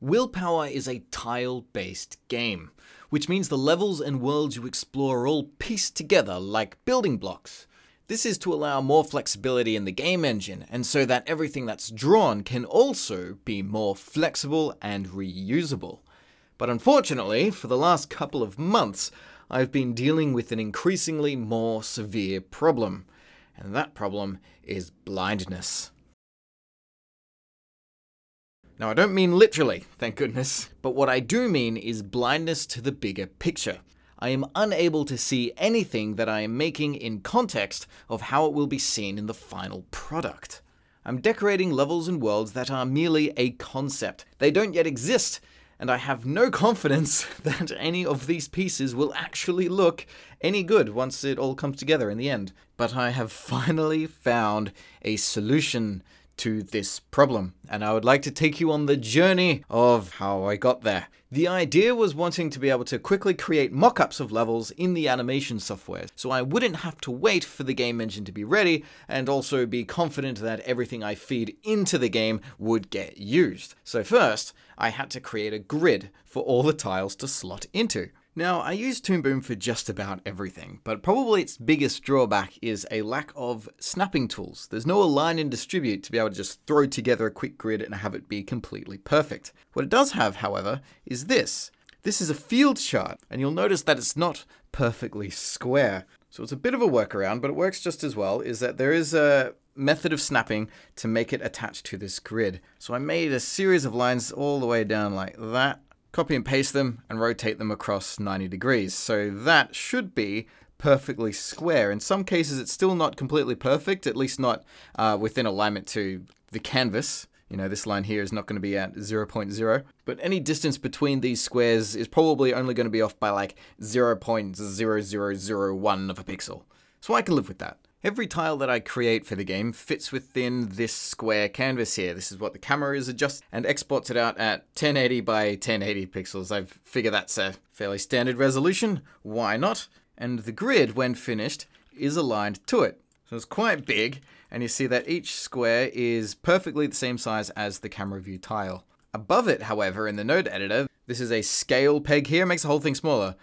Willpower is a tile-based game, which means the levels and worlds you explore are all pieced together like building blocks. This is to allow more flexibility in the game engine, and so that everything that's drawn can also be more flexible and reusable. But unfortunately, for the last couple of months, I've been dealing with an increasingly more severe problem, and that problem is blindness. Now, I don't mean literally, thank goodness, but what I do mean is blindness to the bigger picture. I am unable to see anything that I am making in context of how it will be seen in the final product. I'm decorating levels and worlds that are merely a concept. They don't yet exist, and I have no confidence that any of these pieces will actually look any good once it all comes together in the end. But I have finally found a solution to this problem, and I would like to take you on the journey of how I got there. The idea was wanting to be able to quickly create mock-ups of levels in the animation software, so I wouldn't have to wait for the game engine to be ready, and also be confident that everything I feed into the game would get used. So first, I had to create a grid for all the tiles to slot into. Now, I use Toon Boom for just about everything, but probably its biggest drawback is a lack of snapping tools. There's no align and distribute to be able to just throw together a quick grid and have it be completely perfect. What it does have, however, is this. This is a field chart, and you'll notice that it's not perfectly square. So it's a bit of a workaround, but it works just as well, is that there is a method of snapping to make it attached to this grid. So I made a series of lines all the way down like that, copy and paste them and rotate them across 90 degrees. So that should be perfectly square. In some cases, it's still not completely perfect, at least not uh, within alignment to the canvas. You know, this line here is not going to be at 0.0, but any distance between these squares is probably only going to be off by like 0.0001 of a pixel. So I can live with that. Every tile that I create for the game fits within this square canvas here. This is what the camera is adjusted and exports it out at 1080 by 1080 pixels. I figure that's a fairly standard resolution. Why not? And the grid, when finished, is aligned to it. So it's quite big, and you see that each square is perfectly the same size as the camera view tile. Above it, however, in the node editor, this is a scale peg here, makes the whole thing smaller.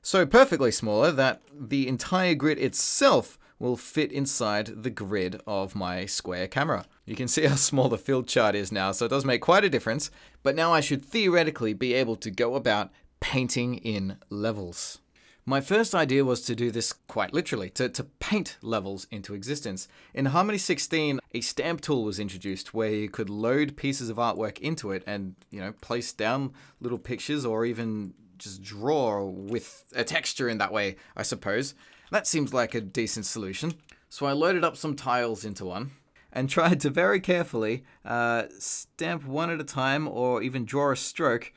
So perfectly smaller that the entire grid itself will fit inside the grid of my square camera. You can see how small the field chart is now, so it does make quite a difference, but now I should theoretically be able to go about painting in levels. My first idea was to do this quite literally, to, to paint levels into existence. In Harmony 16, a stamp tool was introduced where you could load pieces of artwork into it and, you know, place down little pictures or even just draw with a texture in that way, I suppose. That seems like a decent solution. So I loaded up some tiles into one and tried to very carefully uh, stamp one at a time or even draw a stroke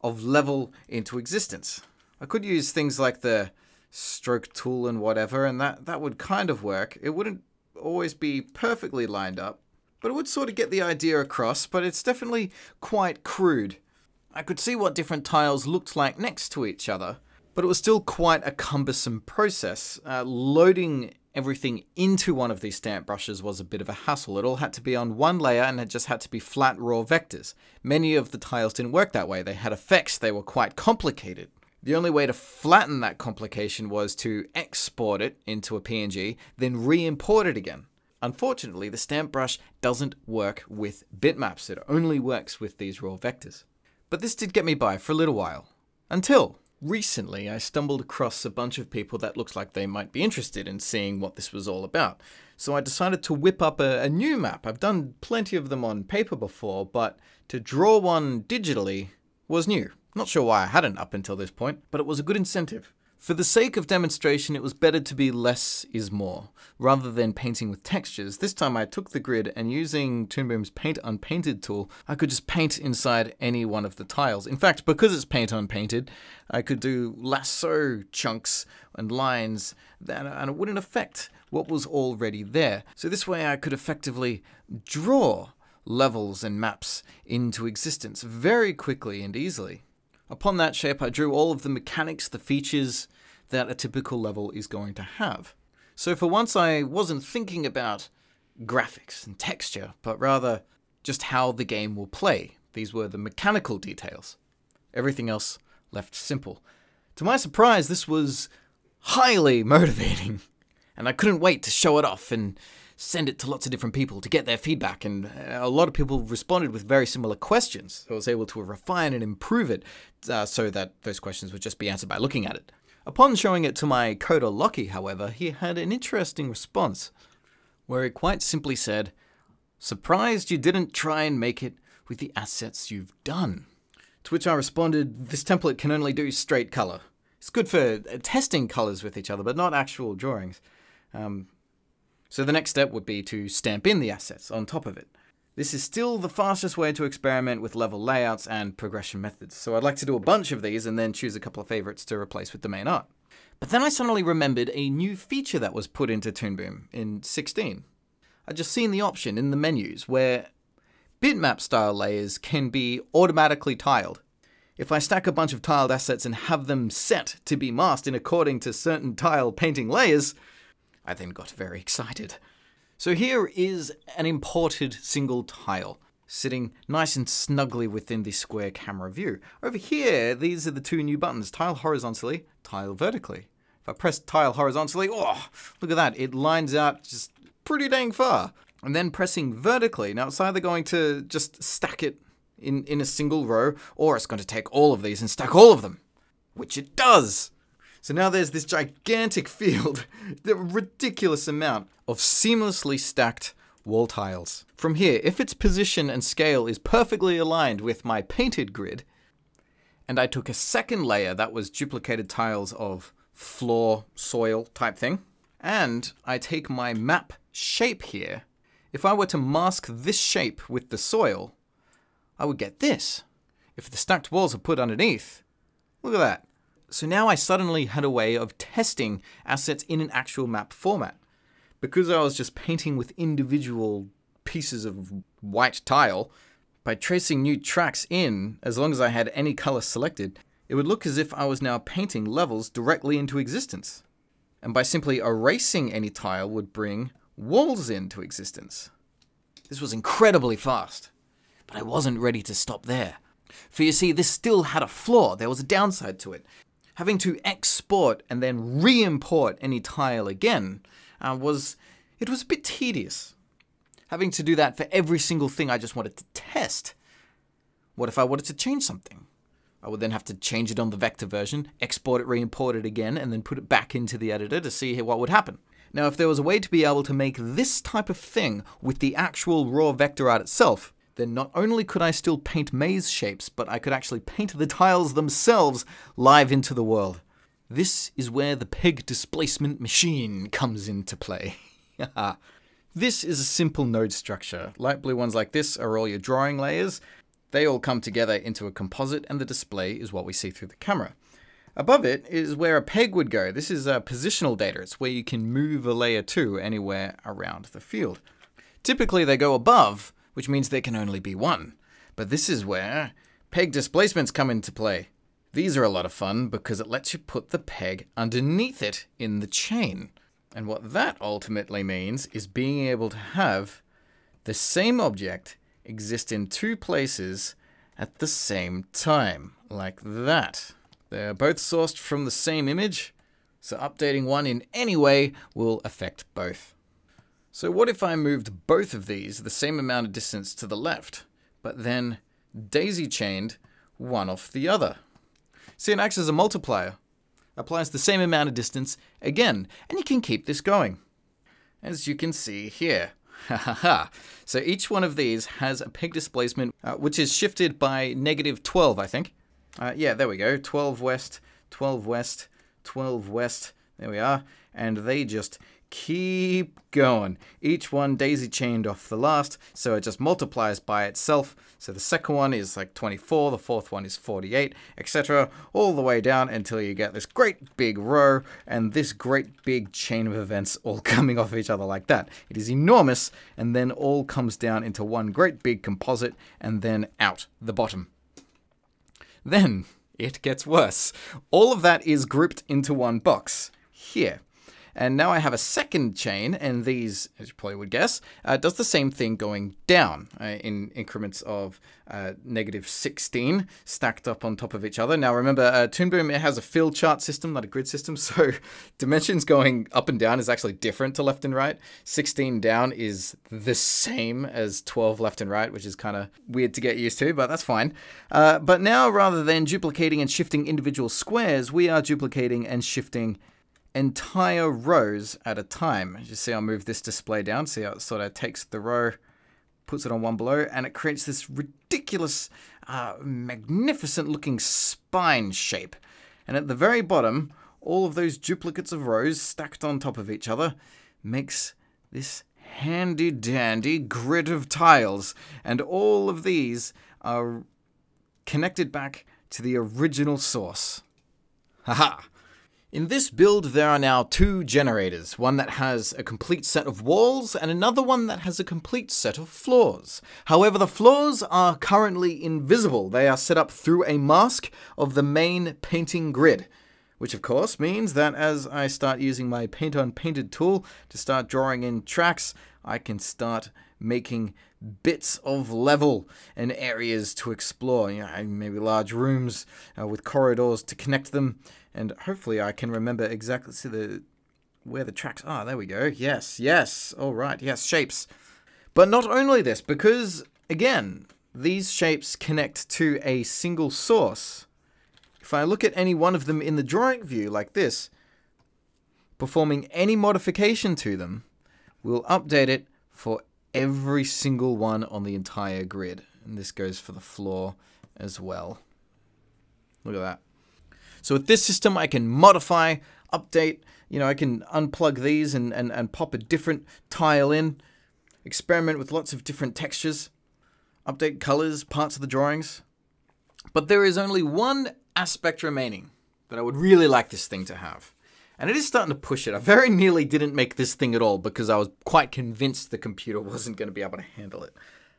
of level into existence. I could use things like the stroke tool and whatever, and that, that would kind of work. It wouldn't always be perfectly lined up, but it would sort of get the idea across, but it's definitely quite crude. I could see what different tiles looked like next to each other, but it was still quite a cumbersome process. Uh, loading everything into one of these stamp brushes was a bit of a hassle. It all had to be on one layer and it just had to be flat raw vectors. Many of the tiles didn't work that way. They had effects, they were quite complicated. The only way to flatten that complication was to export it into a PNG, then re-import it again. Unfortunately, the stamp brush doesn't work with bitmaps. It only works with these raw vectors. But this did get me by for a little while. Until Recently, I stumbled across a bunch of people that looked like they might be interested in seeing what this was all about. So I decided to whip up a, a, new map. I've done plenty of them on paper before, but to draw one digitally was new. Not sure why I hadn't up until this point, but it was a good incentive. For the sake of demonstration, it was better to be less is more. Rather than painting with textures, this time I took the grid and using Toon Boom's Paint Unpainted tool, I could just paint inside any one of the tiles. In fact, because it's Paint Unpainted, I could do lasso chunks and lines that, and it wouldn't affect what was already there. So this way I could effectively draw levels and maps into existence very quickly and easily. Upon that shape, I drew all of the mechanics, the features that a typical level is going to have. So for once, I wasn't thinking about graphics and texture, but rather just how the game will play, These were the mechanical details. Everything else left simple. To my surprise, this was highly motivating, and I couldn't wait to show it off and send it to lots of different people to get their feedback. And uh, a lot of people responded with very similar questions. So I was able to refine and improve it uh, so that those questions would just be answered by looking at it. Upon showing it to my coder Lockie, however, he had an interesting response, where he quite simply said, Surprised you didn't try and make it with the assets you've done. To which I responded, This template can only do straight color. It's good for uh, testing colors with each other, but not actual drawings. Um, so the next step would be to stamp in the assets on top of it. This is still the fastest way to experiment with level layouts and progression methods, so I'd like to do a bunch of these and then choose a couple of favorites to replace with the main art. But then I suddenly remembered a new feature that was put into Toon Boom in 16. I'd just seen the option in the menus where bitmap style layers can be automatically tiled. If I stack a bunch of tiled assets and have them set to be masked in according to certain tile painting layers, I then got very excited. So here is an imported single tile, sitting nice and snugly within the square camera view. Over here, these are the two new buttons, tile horizontally, tile vertically. If I press tile horizontally, oh, look at that, it lines out just pretty dang far. And then pressing vertically, now it's either going to just stack it in, in a single row, or it's going to take all of these and stack all of them, which it does. So now there's this gigantic field, the ridiculous amount of seamlessly stacked wall tiles. From here, if its position and scale is perfectly aligned with my painted grid, and I took a second layer that was duplicated tiles of floor, soil type thing, and I take my map shape here, if I were to mask this shape with the soil, I would get this. If the stacked walls are put underneath, look at that. So now I suddenly had a way of testing assets in an actual map format. Because I was just painting with individual pieces of white tile, by tracing new tracks in, as long as I had any color selected, it would look as if I was now painting levels directly into existence. And by simply erasing any tile would bring walls into existence. This was incredibly fast, but I wasn't ready to stop there. For you see, this still had a flaw, there was a downside to it having to export and then re-import any tile again uh, was it was a bit tedious. Having to do that for every single thing I just wanted to test. What if I wanted to change something? I would then have to change it on the vector version, export it, re-import it again, and then put it back into the editor to see what would happen. Now, if there was a way to be able to make this type of thing with the actual raw vector art itself, then not only could I still paint maze shapes, but I could actually paint the tiles themselves live into the world. This is where the peg displacement machine comes into play. this is a simple node structure. Light blue ones like this are all your drawing layers. They all come together into a composite and the display is what we see through the camera. Above it is where a peg would go. This is a positional data. It's where you can move a layer to anywhere around the field. Typically they go above, which means there can only be one. But this is where peg displacements come into play. These are a lot of fun because it lets you put the peg underneath it in the chain. And what that ultimately means is being able to have the same object exist in two places at the same time, like that. They're both sourced from the same image, so updating one in any way will affect both. So what if I moved both of these the same amount of distance to the left, but then daisy chained one off the other? See, it acts as a multiplier. Applies the same amount of distance again, and you can keep this going. As you can see here. Ha ha ha. So each one of these has a peg displacement, uh, which is shifted by negative 12, I think. Uh, yeah, there we go. 12 west, 12 west, 12 west. There we are. And they just keep going. Each one daisy chained off the last, so it just multiplies by itself. So the second one is like 24, the fourth one is 48, etc. All the way down until you get this great big row and this great big chain of events all coming off each other like that. It is enormous and then all comes down into one great big composite and then out the bottom. Then it gets worse. All of that is grouped into one box here. And now I have a second chain, and these, as you probably would guess, uh, does the same thing going down uh, in increments of uh, negative 16 stacked up on top of each other. Now remember, uh, Toon Boom it has a field chart system, not a grid system, so dimensions going up and down is actually different to left and right. 16 down is the same as 12 left and right, which is kind of weird to get used to, but that's fine. Uh, but now, rather than duplicating and shifting individual squares, we are duplicating and shifting entire rows at a time. As you see, I'll move this display down. See how it sort of takes the row, puts it on one below, and it creates this ridiculous, uh, magnificent looking spine shape. And at the very bottom, all of those duplicates of rows stacked on top of each other makes this handy dandy grid of tiles. And all of these are connected back to the original source. Haha! In this build, there are now two generators, one that has a complete set of walls and another one that has a complete set of floors. However, the floors are currently invisible. They are set up through a mask of the main painting grid, which of course means that as I start using my Paint Unpainted tool to start drawing in tracks, I can start making bits of level and areas to explore. You know, maybe large rooms uh, with corridors to connect them and hopefully I can remember exactly see the where the tracks are. There we go. Yes, yes. All right. Yes, shapes. But not only this, because again, these shapes connect to a single source. If I look at any one of them in the drawing view like this, performing any modification to them, we'll update it for every single one on the entire grid. And this goes for the floor as well. Look at that. So with this system, I can modify, update, you know, I can unplug these and, and, and pop a different tile in, experiment with lots of different textures, update colors, parts of the drawings. But there is only one aspect remaining that I would really like this thing to have. And it is starting to push it. I very nearly didn't make this thing at all because I was quite convinced the computer wasn't going to be able to handle it.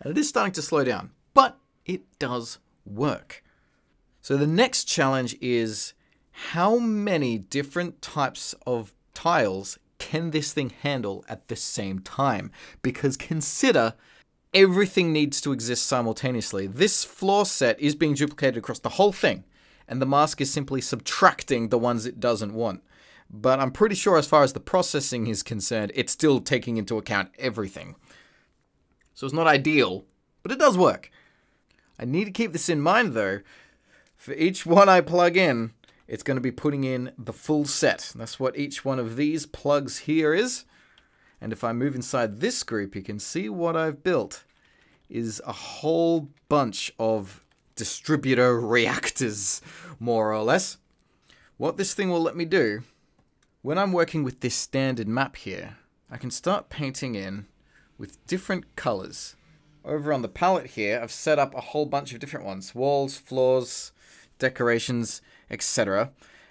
And it is starting to slow down, but it does work. So the next challenge is how many different types of tiles can this thing handle at the same time? Because consider everything needs to exist simultaneously. This floor set is being duplicated across the whole thing, and the mask is simply subtracting the ones it doesn't want. But I'm pretty sure as far as the processing is concerned, it's still taking into account everything. So it's not ideal, but it does work. I need to keep this in mind though, for each one I plug in, it's going to be putting in the full set. That's what each one of these plugs here is. And if I move inside this group, you can see what I've built is a whole bunch of distributor reactors, more or less. What this thing will let me do, when I'm working with this standard map here, I can start painting in with different colors. Over on the palette here, I've set up a whole bunch of different ones. Walls, floors, decorations, etc.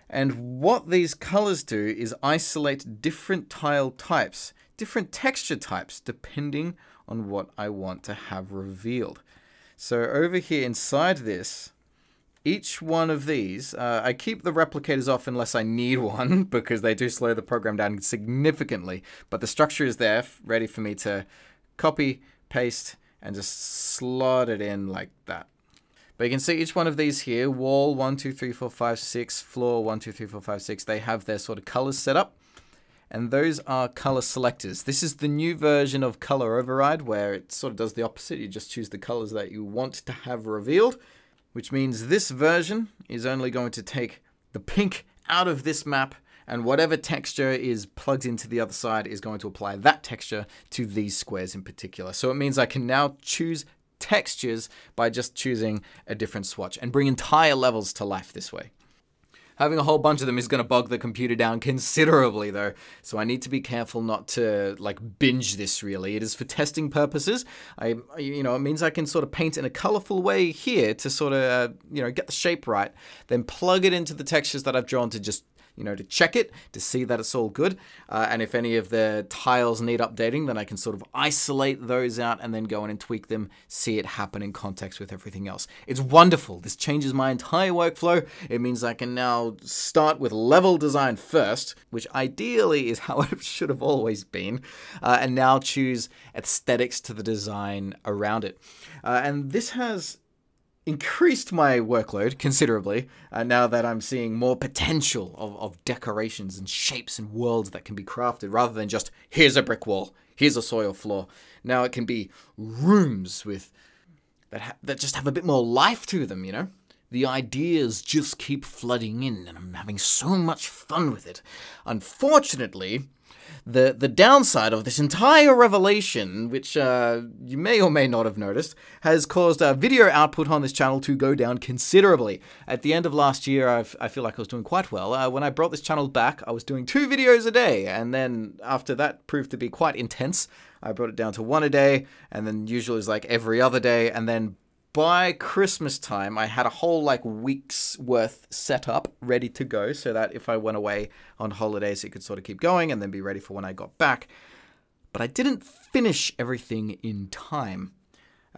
And what these colors do is isolate different tile types, different texture types, depending on what I want to have revealed. So over here inside this, each one of these, uh, I keep the replicators off unless I need one because they do slow the program down significantly. But the structure is there, ready for me to copy, paste, and just slot it in like that. But you can see each one of these here, wall 1, 2, 3, 4, 5, 6, floor 1, 2, 3, 4, 5, 6, they have their sort of colors set up. And those are color selectors. This is the new version of color override where it sort of does the opposite. You just choose the colors that you want to have revealed, which means this version is only going to take the pink out of this map and whatever texture is plugged into the other side is going to apply that texture to these squares in particular. So it means I can now choose textures by just choosing a different swatch and bring entire levels to life this way. Having a whole bunch of them is going to bog the computer down considerably though, so I need to be careful not to like binge this really. It is for testing purposes. I, you know, it means I can sort of paint in a colorful way here to sort of, uh, you know, get the shape right, then plug it into the textures that I've drawn to just you know, to check it, to see that it's all good. Uh, and if any of the tiles need updating, then I can sort of isolate those out and then go in and tweak them, see it happen in context with everything else. It's wonderful. This changes my entire workflow. It means I can now start with level design first, which ideally is how it should have always been, uh, and now choose aesthetics to the design around it. Uh, and this has increased my workload considerably uh, now that I'm seeing more potential of, of decorations and shapes and worlds that can be crafted rather than just here's a brick wall, here's a soil floor. Now it can be rooms with that ha- that just have a bit more life to them, you know. The ideas just keep flooding in, and I'm having so much fun with it. Unfortunately, the the downside of this entire revelation, which uh, you may or may not have noticed, has caused uh, video output on this channel to go down considerably. At the end of last year, I've, i feel like I was doing quite well. Uh, when I brought this channel back, I was doing two videos a day, and then after that proved to be quite intense, I brought it down to one a day, and then usually it's like every other day, and then by Christmas time, I had a whole like week's worth set up ready to go so that if I went away on holidays, it could sort of keep going and then be ready for when I got back. But I didn't finish everything in time.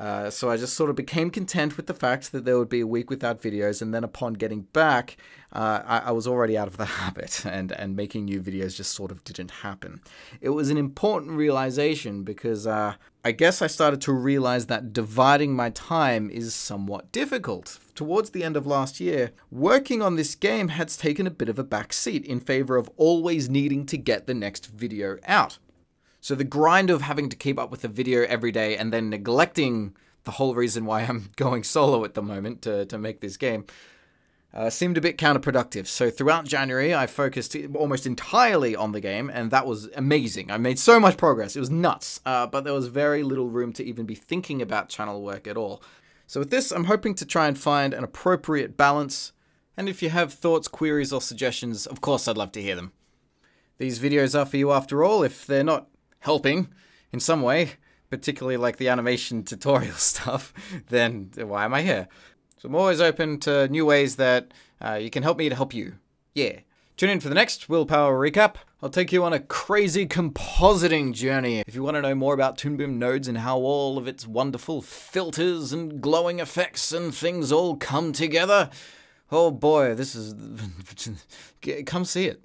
Uh, so I just sort of became content with the fact that there would be a week without videos, and then upon getting back, uh, I, I, was already out of the habit, and, and making new videos just sort of didn't happen. It was an important realization because uh, I guess I started to realize that dividing my time is somewhat difficult. Towards the end of last year, working on this game had taken a bit of a backseat in favor of always needing to get the next video out. So the grind of having to keep up with the video every day and then neglecting the whole reason why I'm going solo at the moment to, to make this game uh, seemed a bit counterproductive. So throughout January, I focused almost entirely on the game, and that was amazing. I made so much progress. It was nuts, uh, but there was very little room to even be thinking about channel work at all. So with this, I'm hoping to try and find an appropriate balance. And if you have thoughts, queries, or suggestions, of course I'd love to hear them. These videos are for you after all. If they're not helping in some way, particularly like the animation tutorial stuff, then why am I here? So I'm always open to new ways that uh, you can help me to help you. Yeah. Tune in for the next Willpower Recap. I'll take you on a crazy compositing journey. If you want to know more about Toon Boom nodes and how all of its wonderful filters and glowing effects and things all come together, oh boy, this is... come see it.